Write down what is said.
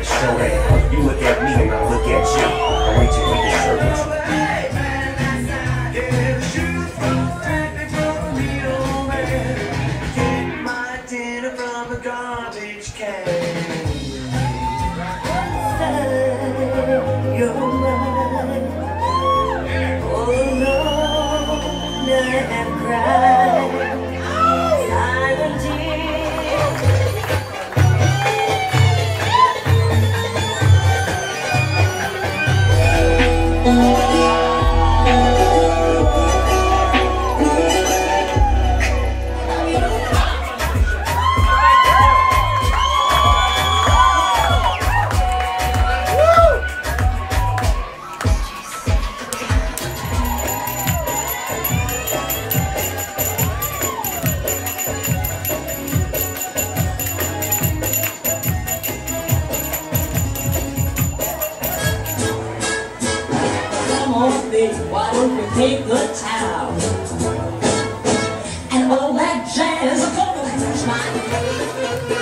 You look at me and I look at you. I wait till we get. You're mine. Oh Lord, I have why don't we take the town And all that jazz, I'm gonna my